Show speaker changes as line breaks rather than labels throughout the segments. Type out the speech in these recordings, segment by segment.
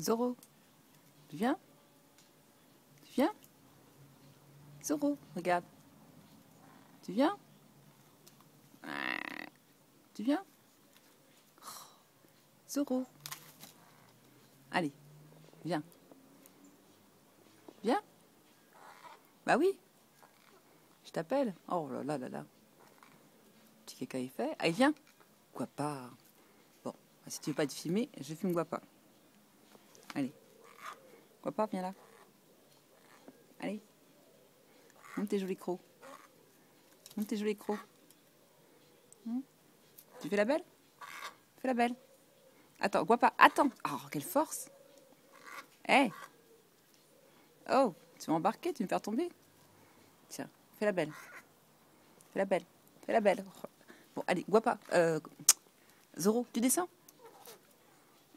Zoro, tu viens? Tu viens? Zoro, regarde. Tu viens? Tu viens? Zoro. Allez, viens. Viens. Bah oui. Je t'appelle. Oh là là là là. Petit caca est fait. Allez, viens. Quoi pas Bon, si tu veux pas te filmer, je filme quoi pas. Allez. Quoi pas, viens là. Allez. Monte tes jolis crocs. Monte tes jolis crocs. Hmm tu fais la belle? Fais la belle. Attends, quoi pas Attends Oh, quelle force Hé Oh, tu vas embarquer, tu me faire tomber Tiens, fais la belle. Fais la belle. Fais la belle. Bon, allez, Guapa. Euh, Zoro, tu descends?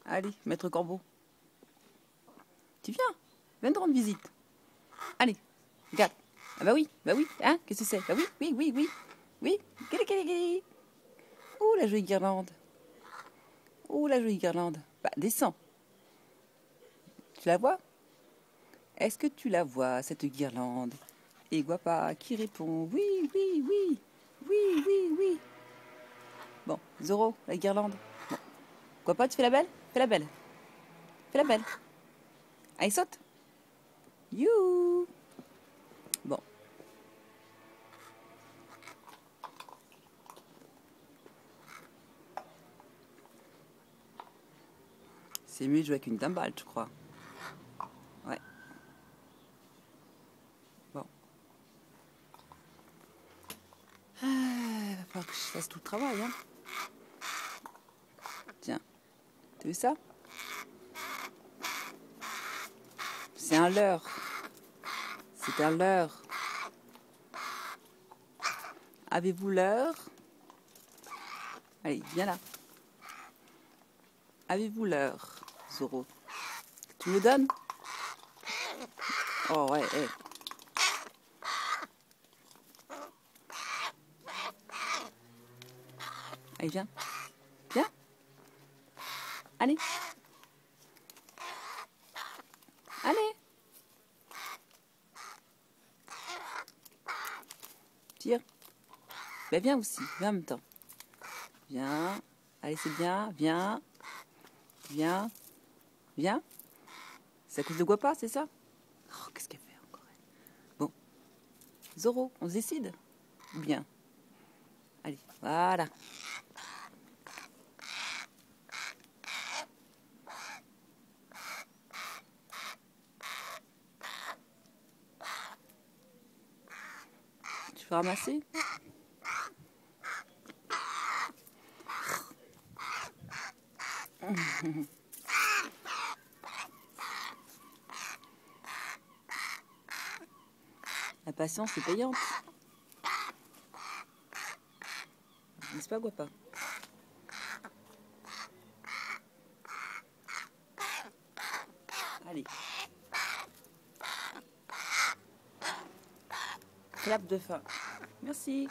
Allez, maître Corbeau. Tu viens Viens de rendre visite. Allez, regarde. Ah bah oui, bah oui, hein Qu'est-ce que c'est? Bah oui, oui, oui, oui. Oui, quelle Ouh, la jolie guirlande. Ouh, la jolie guirlande. Bah, descends. Tu la vois? Est-ce que tu la vois, cette guirlande? Et Guapa qui répond Oui, oui, oui, oui, oui, oui. Bon, Zoro, la guirlande. Bon. Guapa, tu fais la belle? Fais la belle. Fais la belle. Allez, saute. You. Bon. C'est mieux de jouer avec une timbale, je crois? Ouais. Bon. Ah, il va falloir que je fasse tout le travail, hein. Tiens. Tu vu ça? C'est un leurre. C'est un leurre. Avez-vous l'heure Allez, viens là. Avez-vous l'heure, Zoro? Tu me donnes? Oh ouais, ouais. Allez, viens. Viens. Allez. Allez. Tire. Ben viens aussi, viens en même temps. Viens. Allez, c'est bien. Viens. Viens. Viens. C'est à cause de Guapa, c'est ça? Oh, qu'est-ce qu'elle fait encore Bon. Zoro, on se décide? Bien? Allez, voilà. Tu veux ramasser La patience est payante. N'est-ce pas, Guapa? Allez. Clap de fin. Merci.